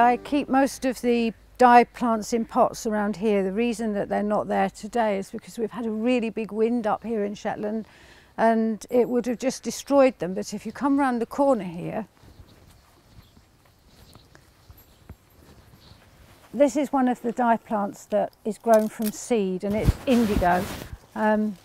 I keep most of the dye plants in pots around here. The reason that they're not there today is because we've had a really big wind up here in Shetland and it would have just destroyed them. But if you come round the corner here, this is one of the dye plants that is grown from seed and it's indigo, um,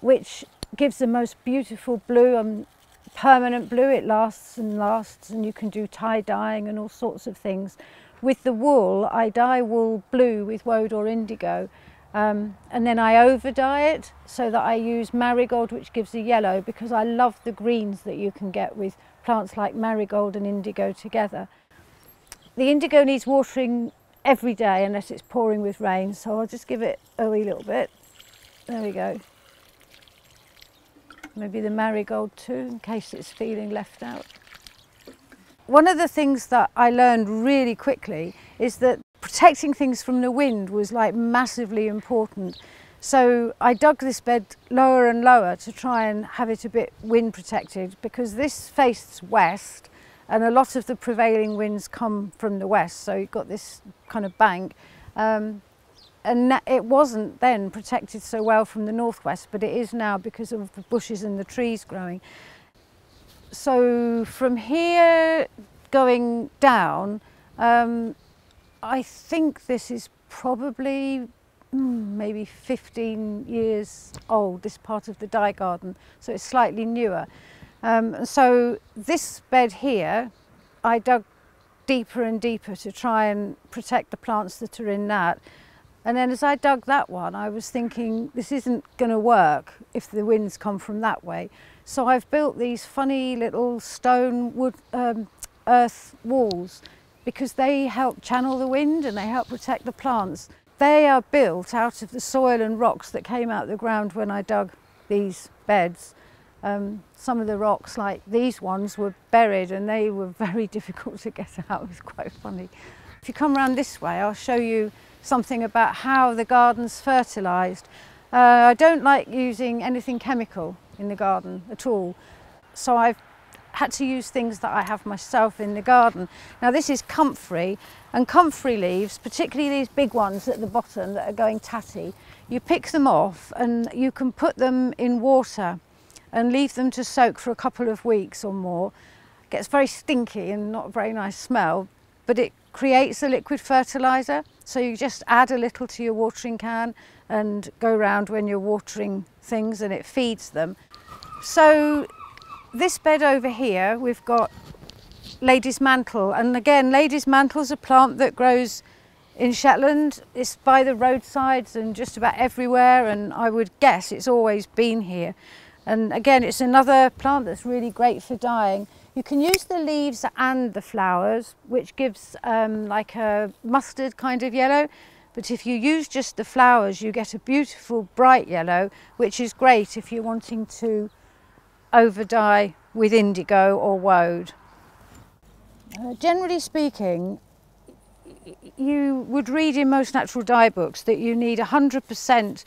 which gives the most beautiful blue and permanent blue. It lasts and lasts and you can do tie dyeing and all sorts of things. With the wool, I dye wool blue with woad or indigo um, and then I over dye it so that I use marigold which gives a yellow because I love the greens that you can get with plants like marigold and indigo together. The indigo needs watering every day unless it's pouring with rain so I'll just give it a wee little bit. There we go. Maybe the marigold too in case it's feeling left out. One of the things that I learned really quickly is that protecting things from the wind was like massively important. So I dug this bed lower and lower to try and have it a bit wind protected because this faces west and a lot of the prevailing winds come from the west. So you've got this kind of bank. Um, and it wasn't then protected so well from the northwest, but it is now because of the bushes and the trees growing. So from here going down, um, I think this is probably mm, maybe 15 years old, this part of the dye garden, so it's slightly newer. Um, so this bed here, I dug deeper and deeper to try and protect the plants that are in that. And then as I dug that one, I was thinking this isn't going to work if the winds come from that way. So I've built these funny little stone wood um, earth walls because they help channel the wind and they help protect the plants. They are built out of the soil and rocks that came out of the ground when I dug these beds. Um, some of the rocks, like these ones, were buried and they were very difficult to get out. It was quite funny. If you come around this way, I'll show you something about how the garden's fertilised. Uh, I don't like using anything chemical in the garden at all. So I've had to use things that I have myself in the garden. Now this is comfrey and comfrey leaves, particularly these big ones at the bottom that are going tatty, you pick them off and you can put them in water and leave them to soak for a couple of weeks or more. It gets very stinky and not a very nice smell, but it creates a liquid fertiliser. So you just add a little to your watering can and go around when you're watering things and it feeds them. So this bed over here, we've got lady's mantle. And again, lady's mantle is a plant that grows in Shetland. It's by the roadsides and just about everywhere. And I would guess it's always been here. And again, it's another plant that's really great for dyeing. You can use the leaves and the flowers, which gives um, like a mustard kind of yellow. But if you use just the flowers, you get a beautiful bright yellow, which is great if you're wanting to over dye with indigo or woad. Uh, generally speaking, you would read in most natural dye books that you need 100%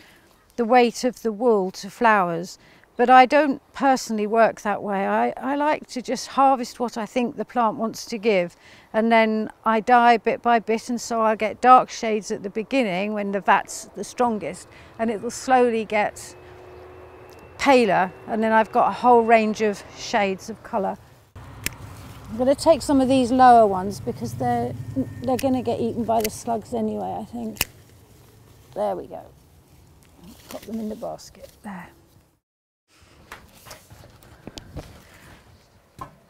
the weight of the wool to flowers, but I don't personally work that way. I, I like to just harvest what I think the plant wants to give and then I dye bit by bit and so I'll get dark shades at the beginning when the vat's the strongest and it will slowly get paler and then I've got a whole range of shades of colour. I'm going to take some of these lower ones because they're, they're going to get eaten by the slugs anyway, I think. There we go. Put them in the basket, there.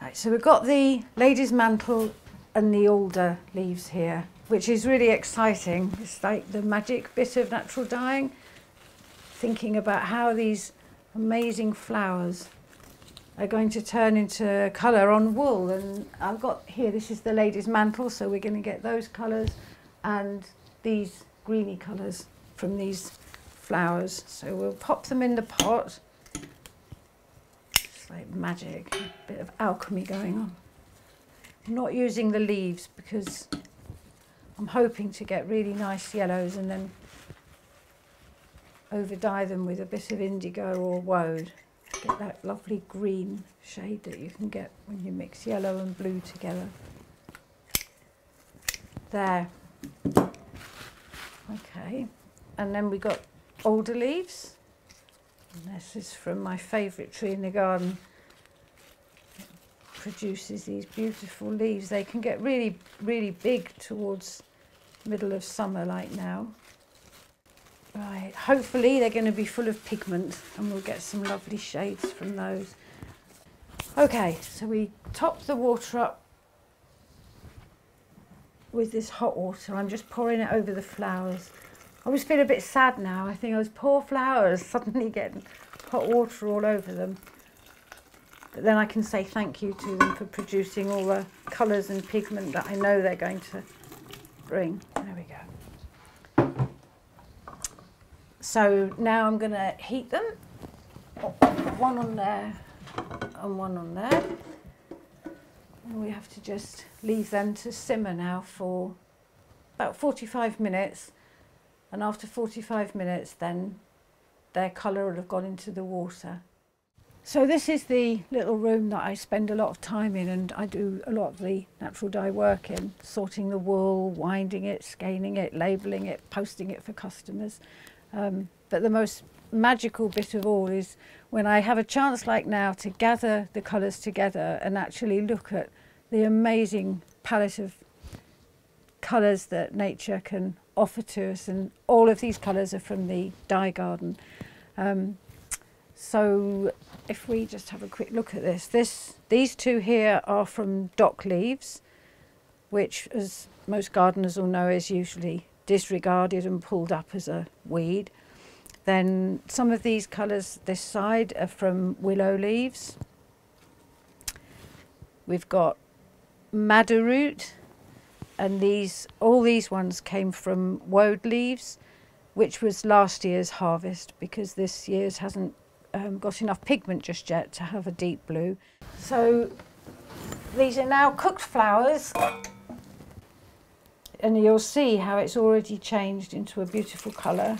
Right, so we've got the lady's mantle and the alder leaves here, which is really exciting. It's like the magic bit of natural dyeing, thinking about how these amazing flowers are going to turn into colour on wool. And I've got here this is the lady's mantle so we're going to get those colours and these greeny colours from these flowers. So we'll pop them in the pot like magic a bit of alchemy going on I'm not using the leaves because I'm hoping to get really nice yellows and then over dye them with a bit of indigo or woad. Get that lovely green shade that you can get when you mix yellow and blue together. there. Okay, and then we got alder leaves. And this is from my favourite tree in the garden. It produces these beautiful leaves. They can get really, really big towards middle of summer like now. Right, hopefully they're going to be full of pigment and we'll get some lovely shades from those. Okay, so we top the water up with this hot water. I'm just pouring it over the flowers. I always feel a bit sad now. I think those poor flowers suddenly getting hot water all over them. But then I can say thank you to them for producing all the colours and pigment that I know they're going to bring. There we go. So now I'm going to heat them. One on there and one on there. And we have to just leave them to simmer now for about 45 minutes. And after 45 minutes, then their colour will have gone into the water. So this is the little room that I spend a lot of time in and I do a lot of the natural dye work in, sorting the wool, winding it, skeining it, labelling it, posting it for customers. Um, but the most magical bit of all is when I have a chance like now to gather the colours together and actually look at the amazing palette of colours that nature can offer to us and all of these colours are from the dye garden. Um, so if we just have a quick look at this, this these two here are from dock leaves, which as most gardeners will know is usually disregarded and pulled up as a weed. Then some of these colours this side are from willow leaves. We've got madder root and these all these ones came from woad leaves which was last year's harvest because this year's hasn't um, got enough pigment just yet to have a deep blue. So these are now cooked flowers and you'll see how it's already changed into a beautiful colour.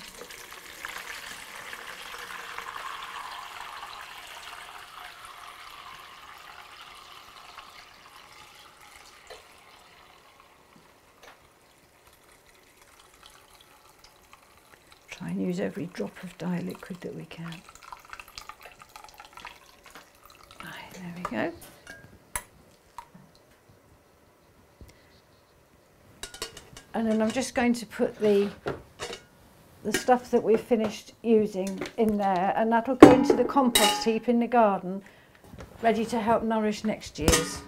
Try and use every drop of dye liquid that we can. Right, there we go. And then I'm just going to put the the stuff that we've finished using in there and that'll go into the compost heap in the garden ready to help nourish next year's.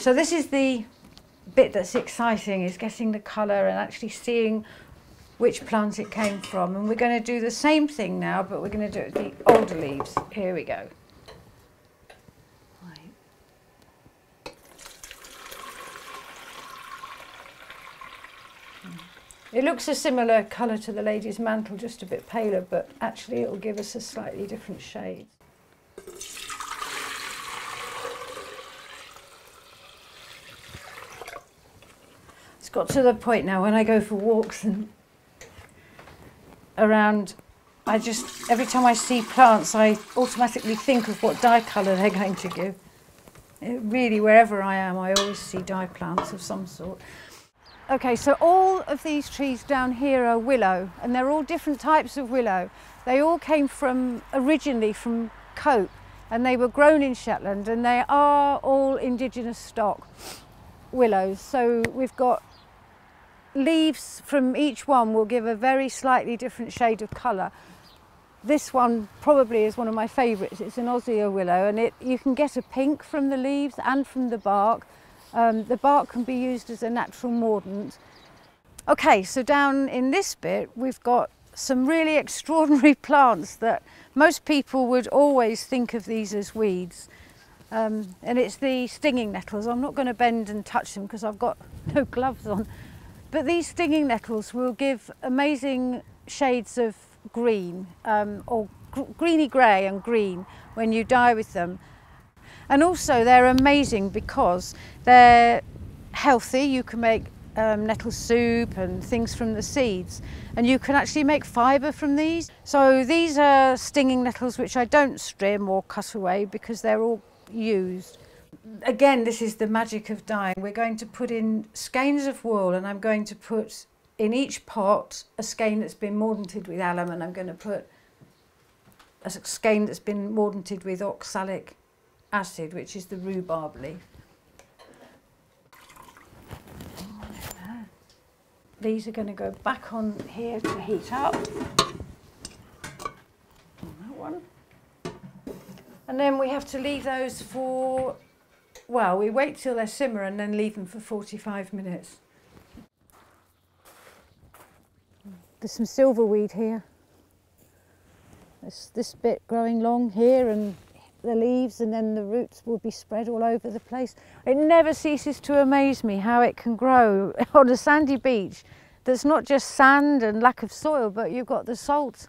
So this is the bit that's exciting is getting the colour and actually seeing which plant it came from. And we're going to do the same thing now, but we're going to do it with the alder leaves. Here we go. It looks a similar colour to the lady's mantle, just a bit paler, but actually it will give us a slightly different shade. It's got to the point now when I go for walks and around, I just, every time I see plants, I automatically think of what dye colour they're going to give. It really, wherever I am, I always see dye plants of some sort. Okay, so all of these trees down here are willow, and they're all different types of willow. They all came from, originally from Cope, and they were grown in Shetland, and they are all indigenous stock willows. So we've got leaves from each one will give a very slightly different shade of colour. This one probably is one of my favourites. It's an osier willow and it, you can get a pink from the leaves and from the bark. Um, the bark can be used as a natural mordant. Okay, so down in this bit we've got some really extraordinary plants that most people would always think of these as weeds. Um, and it's the stinging nettles. I'm not going to bend and touch them because I've got no gloves on. But these stinging nettles will give amazing shades of green um, or gr greeny grey and green when you dye with them. And also they're amazing because they're healthy. You can make um, nettle soup and things from the seeds and you can actually make fibre from these. So these are stinging nettles which I don't strim or cut away because they're all used. Again, this is the magic of dyeing. We're going to put in skeins of wool and I'm going to put in each pot a skein that's been mordanted with alum and I'm going to put a skein that's been mordanted with oxalic acid, which is the rhubarb leaf. These are going to go back on here to heat up. That one. And then we have to leave those for, well, we wait till they simmer and then leave them for 45 minutes. There's some silverweed here. There's this bit growing long here and the leaves and then the roots will be spread all over the place. It never ceases to amaze me how it can grow on a sandy beach that's not just sand and lack of soil, but you've got the salt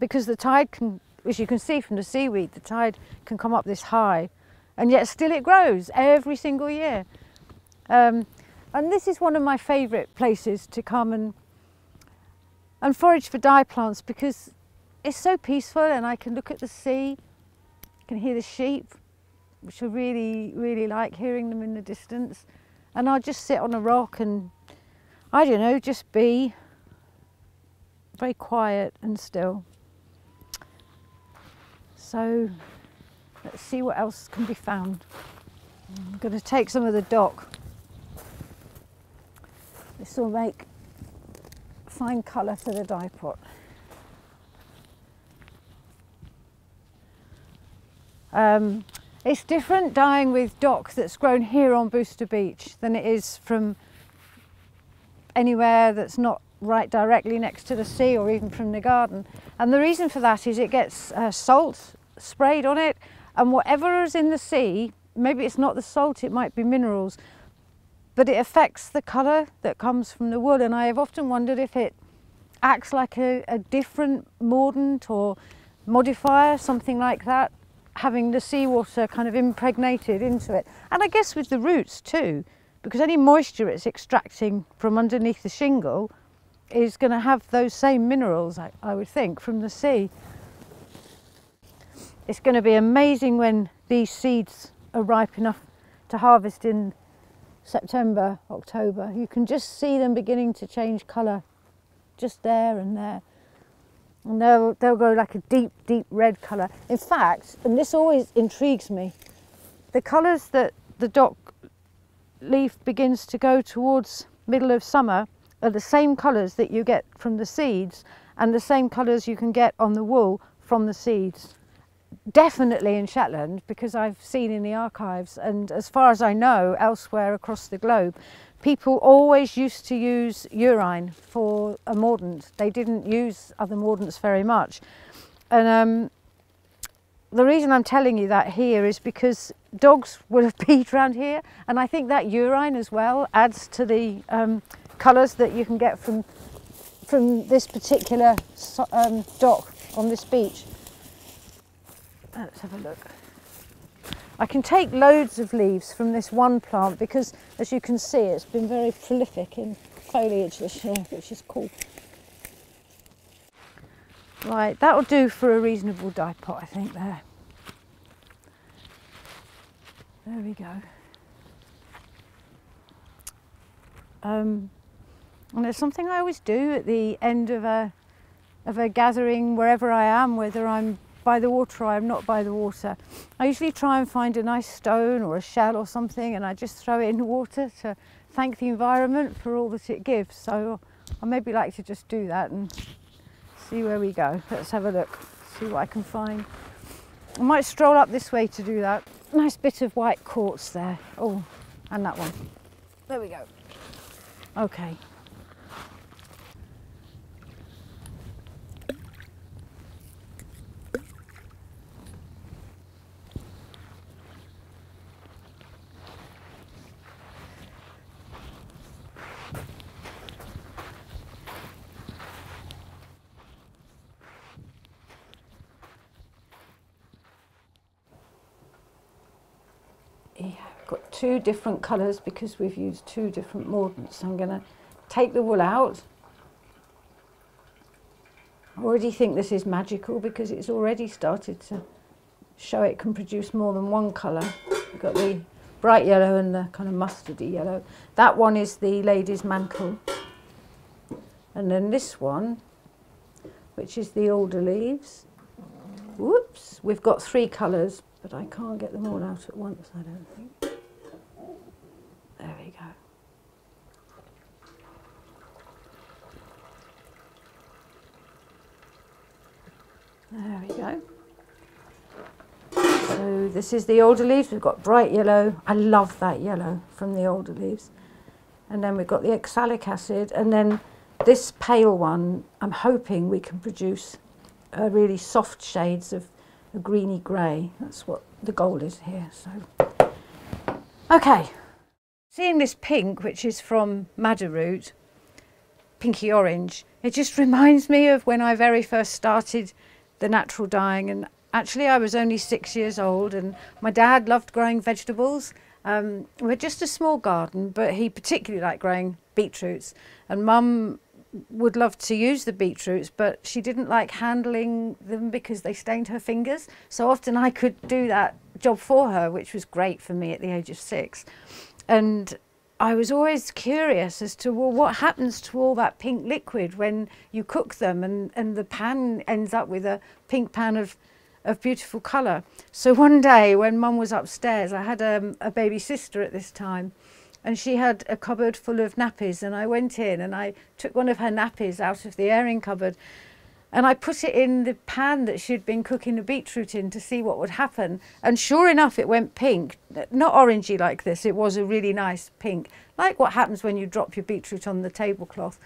because the tide can, as you can see from the seaweed, the tide can come up this high and yet still it grows every single year. Um, and this is one of my favourite places to come and, and forage for dye plants because it's so peaceful and I can look at the sea can hear the sheep, which I really, really like hearing them in the distance. And I'll just sit on a rock and, I don't know, just be very quiet and still. So let's see what else can be found. I'm going to take some of the dock. This will make fine colour for the dye pot. Um, it's different dyeing with dock that's grown here on Booster Beach than it is from anywhere that's not right directly next to the sea or even from the garden. And the reason for that is it gets uh, salt sprayed on it and whatever is in the sea, maybe it's not the salt, it might be minerals, but it affects the colour that comes from the wool. And I have often wondered if it acts like a, a different mordant or modifier, something like that, having the seawater kind of impregnated into it. And I guess with the roots too, because any moisture it's extracting from underneath the shingle is going to have those same minerals, I, I would think, from the sea. It's going to be amazing when these seeds are ripe enough to harvest in September, October. You can just see them beginning to change colour just there and there and they'll, they'll go like a deep, deep red colour. In fact, and this always intrigues me, the colours that the dock leaf begins to go towards middle of summer are the same colours that you get from the seeds and the same colours you can get on the wool from the seeds. Definitely in Shetland because I've seen in the archives and as far as I know elsewhere across the globe people always used to use urine for a mordant. They didn't use other mordants very much. And um, the reason I'm telling you that here is because dogs will have peed around here and I think that urine as well adds to the um, colours that you can get from from this particular um, dock on this beach. Let's have a look. I can take loads of leaves from this one plant because as you can see it's been very prolific in foliage this year which is cool. Right, that'll do for a reasonable dye pot I think there. There we go. Um, and it's something I always do at the end of a of a gathering wherever I am, whether I'm by the water or I'm not by the water. I usually try and find a nice stone or a shell or something and I just throw it in the water to thank the environment for all that it gives. So I maybe like to just do that and see where we go. Let's have a look, see what I can find. I might stroll up this way to do that. Nice bit of white quartz there. Oh, and that one. There we go. Okay, got two different colours because we've used two different mordants. I'm going to take the wool out. I already think this is magical because it's already started to show it can produce more than one colour. We've got the bright yellow and the kind of mustardy yellow. That one is the lady's mantle. And then this one, which is the alder leaves. Whoops, we've got three colours, but I can't get them all out at once, I don't think. There we go. There we go. So this is the alder leaves. We've got bright yellow. I love that yellow from the alder leaves. And then we've got the oxalic acid. And then this pale one, I'm hoping we can produce uh, really soft shades of a greeny grey. That's what the goal is here. So, okay. Seeing this pink, which is from madder root, pinky orange, it just reminds me of when I very first started the natural dyeing. And actually I was only six years old and my dad loved growing vegetables. Um, we had just a small garden but he particularly liked growing beetroots. And mum would love to use the beetroots but she didn't like handling them because they stained her fingers. So often I could do that job for her which was great for me at the age of six and I was always curious as to well what happens to all that pink liquid when you cook them and, and the pan ends up with a pink pan of of beautiful colour. So one day when mum was upstairs, I had um, a baby sister at this time and she had a cupboard full of nappies and I went in and I took one of her nappies out of the airing cupboard and I put it in the pan that she'd been cooking the beetroot in to see what would happen. And sure enough, it went pink. Not orangey like this, it was a really nice pink, like what happens when you drop your beetroot on the tablecloth.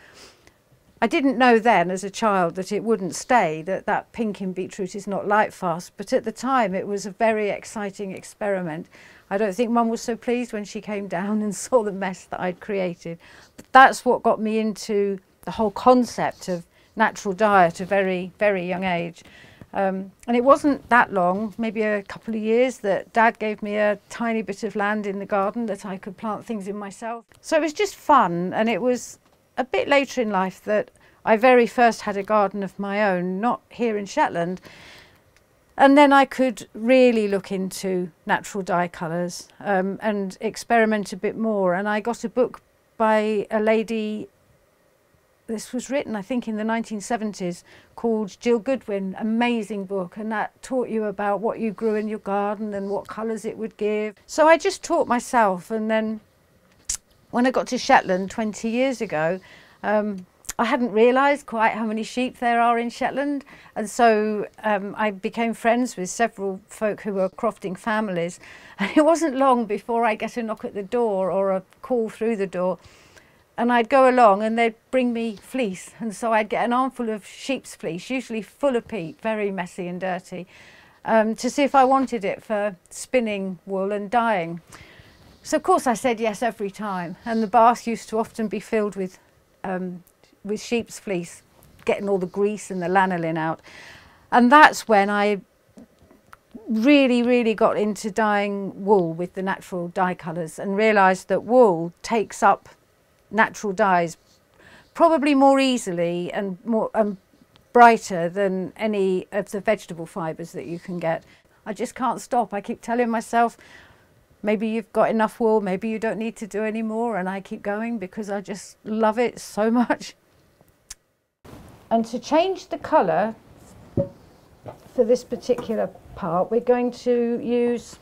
I didn't know then as a child that it wouldn't stay, that that pink in beetroot is not light fast, but at the time it was a very exciting experiment. I don't think mum was so pleased when she came down and saw the mess that I'd created. But that's what got me into the whole concept of natural dye at a very, very young age. Um, and it wasn't that long, maybe a couple of years, that Dad gave me a tiny bit of land in the garden that I could plant things in myself. So it was just fun, and it was a bit later in life that I very first had a garden of my own, not here in Shetland. And then I could really look into natural dye colours um, and experiment a bit more. And I got a book by a lady this was written, I think, in the 1970s, called Jill Goodwin. Amazing book, and that taught you about what you grew in your garden and what colours it would give. So I just taught myself, and then when I got to Shetland 20 years ago, um, I hadn't realised quite how many sheep there are in Shetland, and so um, I became friends with several folk who were crofting families. And it wasn't long before I get a knock at the door or a call through the door and I'd go along and they'd bring me fleece. And so I'd get an armful of sheep's fleece usually full of peat very messy and dirty um, to see if I wanted it for spinning wool and dyeing. So of course I said yes every time. And the bath used to often be filled with um, with sheep's fleece getting all the grease and the lanolin out. And that's when I really really got into dyeing wool with the natural dye colours and realised that wool takes up natural dyes probably more easily and more um, brighter than any of the vegetable fibres that you can get. I just can't stop. I keep telling myself, maybe you've got enough wool, maybe you don't need to do any more, and I keep going because I just love it so much. And to change the colour for this particular part, we're going to use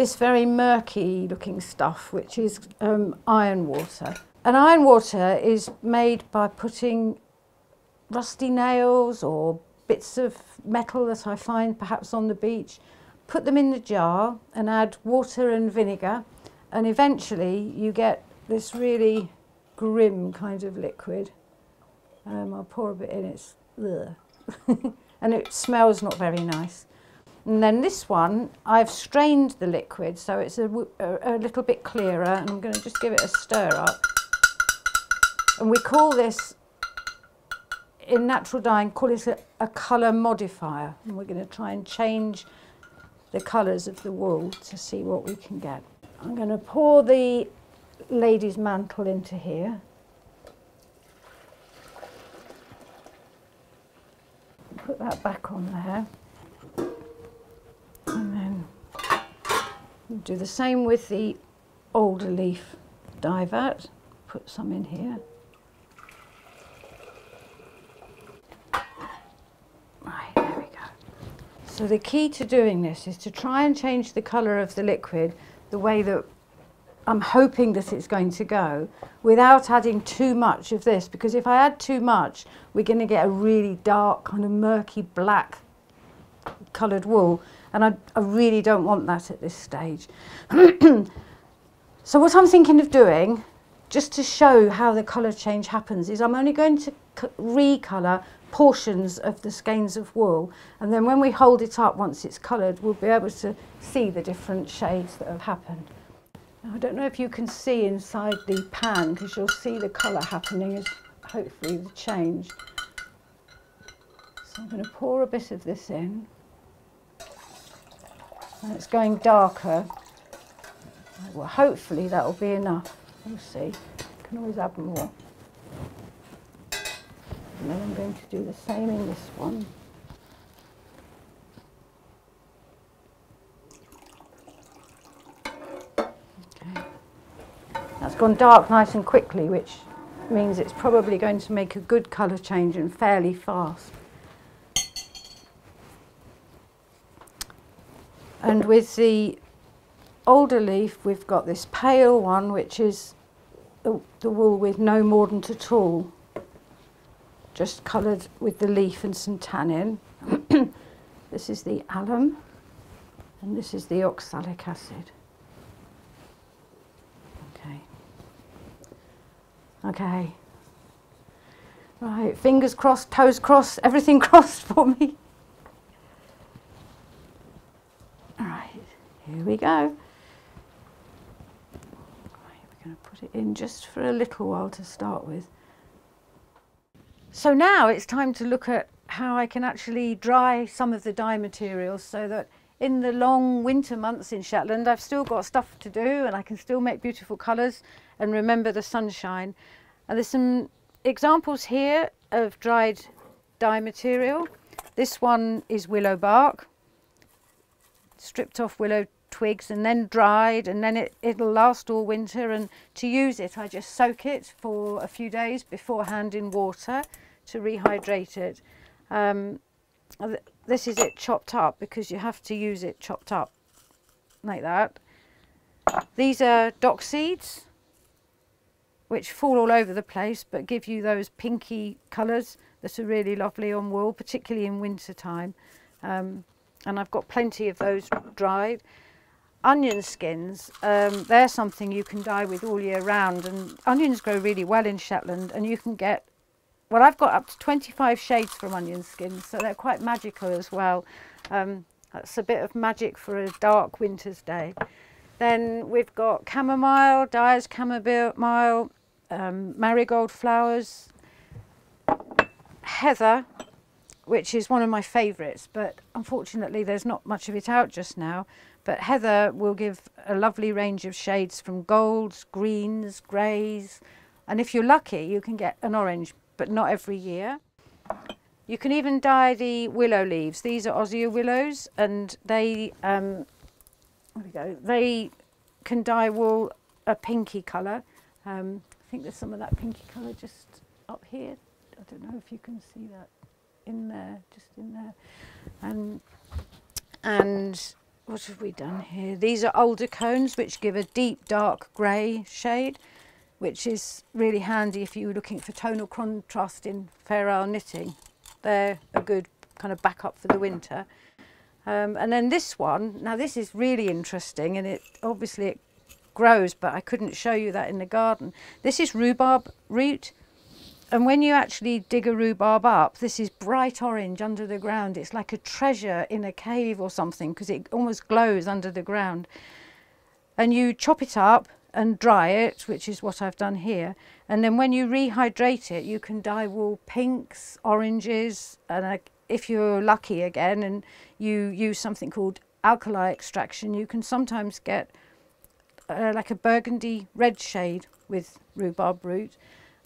this very murky looking stuff, which is um, iron water. And iron water is made by putting rusty nails or bits of metal that I find perhaps on the beach, put them in the jar and add water and vinegar and eventually you get this really grim kind of liquid. Um, I'll pour a bit in, it's and it smells not very nice. And then this one, I've strained the liquid so it's a, a, a little bit clearer and I'm going to just give it a stir up. And we call this, in natural dyeing, call it a, a colour modifier. And we're going to try and change the colours of the wool to see what we can get. I'm going to pour the lady's mantle into here. Put that back on there. Do the same with the alder leaf vat. Put some in here. Right, there we go. So the key to doing this is to try and change the colour of the liquid the way that I'm hoping that it's going to go without adding too much of this because if I add too much we're going to get a really dark kind of murky black coloured wool and I, I really don't want that at this stage. so what I'm thinking of doing just to show how the colour change happens is I'm only going to recolour portions of the skeins of wool and then when we hold it up once it's coloured we'll be able to see the different shades that have happened. Now, I don't know if you can see inside the pan because you'll see the colour happening as hopefully the change. So I'm going to pour a bit of this in and it's going darker. Well hopefully that will be enough. We'll see. You can always add more. And then I'm going to do the same in this one. Okay. That's gone dark nice and quickly, which means it's probably going to make a good colour change and fairly fast. And with the alder leaf, we've got this pale one, which is the, the wool with no mordant at all just coloured with the leaf and some tannin. this is the alum and this is the oxalic acid. Okay. Okay. Right, fingers crossed, toes crossed, everything crossed for me. All right, here we go. We're going to put it in just for a little while to start with. So now it's time to look at how I can actually dry some of the dye materials so that in the long winter months in Shetland I've still got stuff to do and I can still make beautiful colours and remember the sunshine. And there's some examples here of dried dye material. This one is willow bark, stripped off willow twigs and then dried and then it, it'll last all winter and to use it I just soak it for a few days beforehand in water to rehydrate it. Um, this is it chopped up because you have to use it chopped up like that. These are dock seeds which fall all over the place but give you those pinky colours that are really lovely on wool, particularly in winter time. Um, and I've got plenty of those dried onion skins, um, they're something you can dye with all year round and onions grow really well in Shetland and you can get, well I've got up to 25 shades from onion skins so they're quite magical as well. Um, that's a bit of magic for a dark winter's day. Then we've got chamomile, dyer's chamomile, um, marigold flowers, heather, which is one of my favourites, but unfortunately there's not much of it out just now. But heather will give a lovely range of shades from golds, greens, greys, and if you're lucky, you can get an orange, but not every year. You can even dye the willow leaves. These are osier willows, and they, um, there we go, they can dye wool a pinky colour. Um, I think there's some of that pinky colour just up here. I don't know if you can see that in there, just in there. And, and what have we done here? These are alder cones which give a deep dark grey shade which is really handy if you're looking for tonal contrast in Fair Isle knitting. They're a good kind of backup for the winter. Um, and then this one, now this is really interesting and it obviously it grows but I couldn't show you that in the garden. This is rhubarb root and when you actually dig a rhubarb up, this is bright orange under the ground. It's like a treasure in a cave or something because it almost glows under the ground. And you chop it up and dry it, which is what I've done here. And then when you rehydrate it, you can dye wool pinks, oranges, and if you're lucky again and you use something called alkali extraction, you can sometimes get uh, like a burgundy red shade with rhubarb root.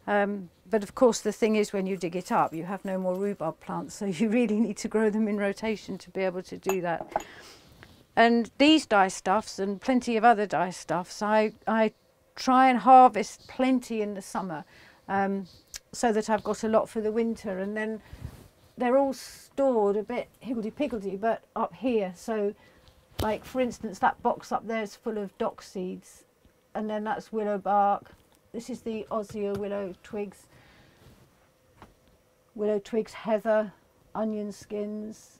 Um, but of course the thing is when you dig it up you have no more rhubarb plants so you really need to grow them in rotation to be able to do that. And these dye stuffs and plenty of other dye stuffs, I, I try and harvest plenty in the summer um, so that I've got a lot for the winter. And then they're all stored a bit higgledy-piggledy, but up here. So, like for instance, that box up there is full of dock seeds, and then that's willow bark. This is the osier willow twigs, willow twigs, heather, onion skins,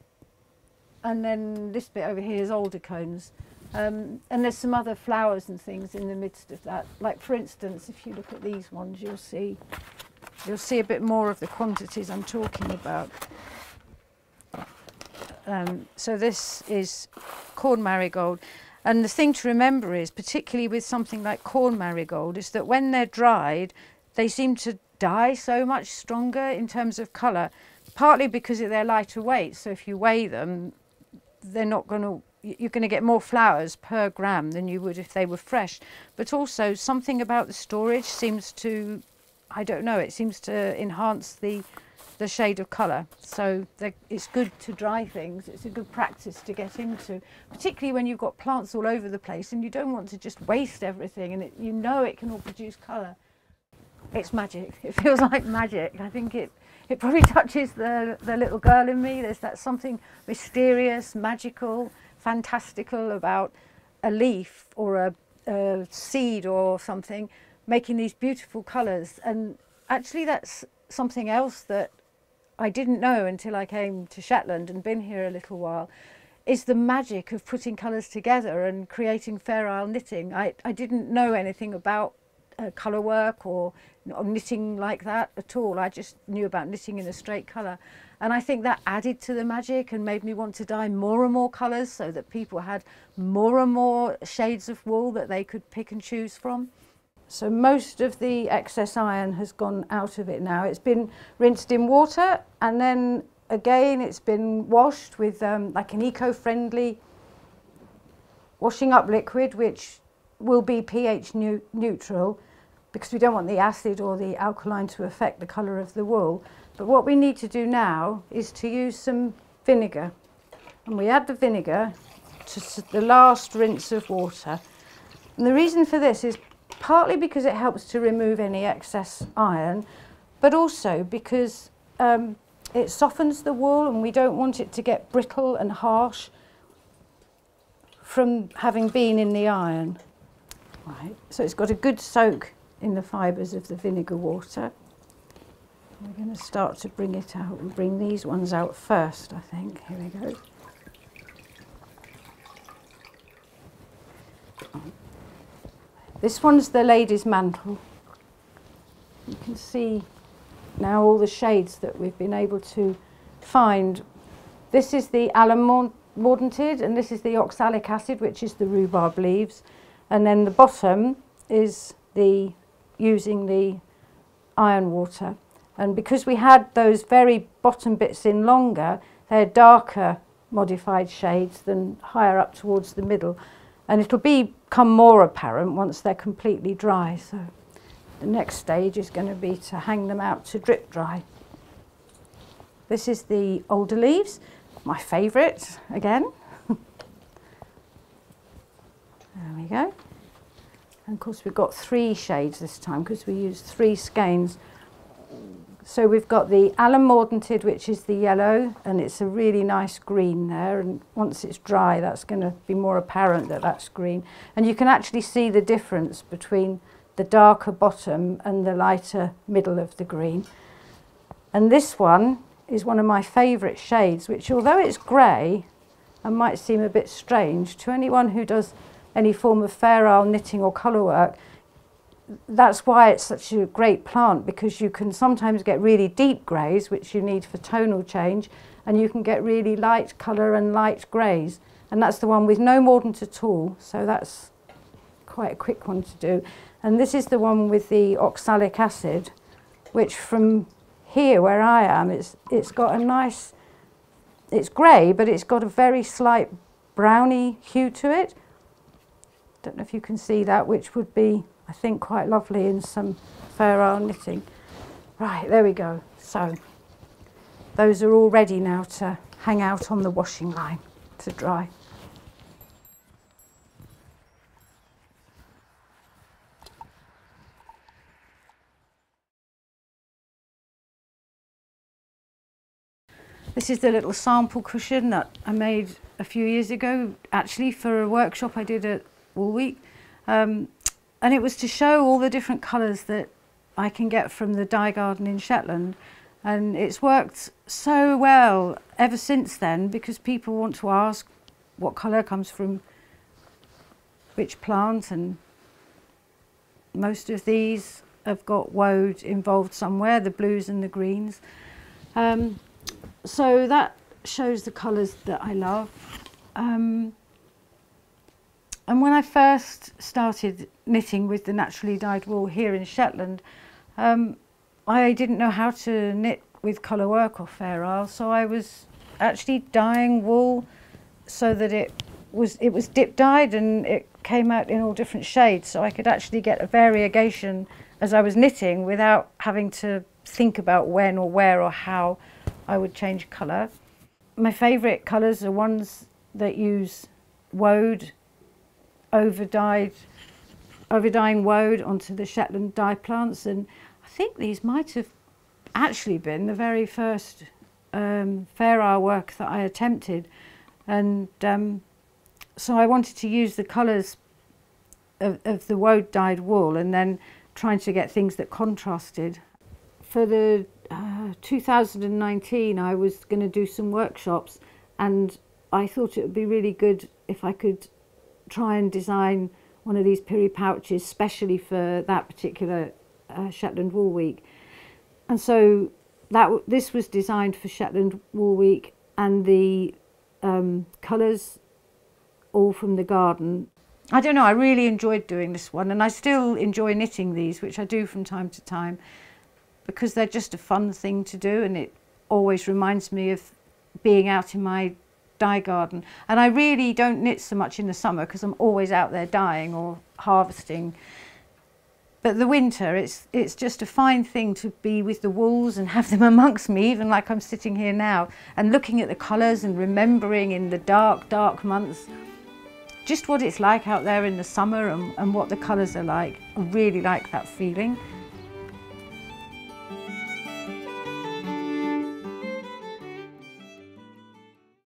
and then this bit over here is alder cones. Um, and there's some other flowers and things in the midst of that. Like for instance, if you look at these ones, you'll see you'll see a bit more of the quantities I'm talking about. Um, so this is corn marigold. And the thing to remember is, particularly with something like corn marigold, is that when they're dried, they seem to dye so much stronger in terms of colour, partly because they're lighter weight. So if you weigh them, they're not going to you're going to get more flowers per gram than you would if they were fresh. But also something about the storage seems to, I don't know, it seems to enhance the the shade of colour. So it's good to dry things. It's a good practice to get into, particularly when you've got plants all over the place and you don't want to just waste everything and it, you know it can all produce colour. It's magic. It feels like magic. I think it, it probably touches the, the little girl in me. There's that something mysterious, magical, fantastical about a leaf or a, a seed or something making these beautiful colours. And actually that's something else that I didn't know until I came to Shetland and been here a little while is the magic of putting colours together and creating Fair Isle knitting. I, I didn't know anything about uh, colour work or, or knitting like that at all. I just knew about knitting in a straight colour. And I think that added to the magic and made me want to dye more and more colours so that people had more and more shades of wool that they could pick and choose from. So most of the excess iron has gone out of it now. It's been rinsed in water and then again it's been washed with um, like an eco-friendly washing up liquid which will be pH ne neutral because we don't want the acid or the alkaline to affect the colour of the wool. But what we need to do now is to use some vinegar. And we add the vinegar to the last rinse of water. And the reason for this is partly because it helps to remove any excess iron, but also because um, it softens the wool and we don't want it to get brittle and harsh from having been in the iron. Right, so it's got a good soak in the fibres of the vinegar water. We're going to start to bring it out and bring these ones out first, I think. Here we go. This one's the lady's mantle. You can see now all the shades that we've been able to find. This is the alum mordanted and this is the oxalic acid, which is the rhubarb leaves. And then the bottom is the using the iron water. And because we had those very bottom bits in longer, they're darker modified shades than higher up towards the middle. And it'll become more apparent once they're completely dry. So the next stage is going to be to hang them out to drip dry. This is the alder leaves, my favourite again. We go. And of course we've got three shades this time because we used three skeins so we've got the alum mordanted, which is the yellow, and it's a really nice green there. And once it's dry, that's going to be more apparent that that's green. And you can actually see the difference between the darker bottom and the lighter middle of the green. And this one is one of my favourite shades, which although it's grey and might seem a bit strange, to anyone who does any form of fair isle knitting or colour work, that's why it's such a great plant because you can sometimes get really deep greys, which you need for tonal change, and you can get really light colour and light greys. And that's the one with no mordant at all, so that's quite a quick one to do. And this is the one with the oxalic acid, which from here where I am, it's, it's got a nice, it's grey, but it's got a very slight browny hue to it. Don't know if you can see that, which would be, I think, quite lovely in some fair isle knitting. Right, there we go. So those are all ready now to hang out on the washing line to dry. This is the little sample cushion that I made a few years ago, actually for a workshop I did at Wool Week. Um, and it was to show all the different colours that I can get from the dye garden in Shetland. And it's worked so well ever since then because people want to ask what colour comes from which plant and most of these have got woad involved somewhere, the blues and the greens. Um, so that shows the colours that I love. Um, and when I first started knitting with the naturally dyed wool here in Shetland, um, I didn't know how to knit with colour work or Fair Isle, so I was actually dyeing wool so that it was it was dip dyed and it came out in all different shades, so I could actually get a variegation as I was knitting without having to think about when or where or how I would change colour. My favourite colours are ones that use woad, over dyed, over dyeing woad onto the Shetland dye plants and I think these might have actually been the very first um, Fair Isle work that I attempted and um, so I wanted to use the colours of, of the woad dyed wool and then trying to get things that contrasted. For the uh, 2019 I was going to do some workshops and I thought it would be really good if I could try and design one of these Piri pouches specially for that particular uh, Shetland Wool Week. And so that this was designed for Shetland Wool Week and the um, colours all from the garden. I don't know, I really enjoyed doing this one and I still enjoy knitting these, which I do from time to time, because they're just a fun thing to do and it always reminds me of being out in my dye garden. And I really don't knit so much in the summer because I'm always out there dyeing or harvesting. But the winter, it's, it's just a fine thing to be with the wools and have them amongst me, even like I'm sitting here now, and looking at the colours and remembering in the dark, dark months just what it's like out there in the summer and, and what the colours are like. I really like that feeling.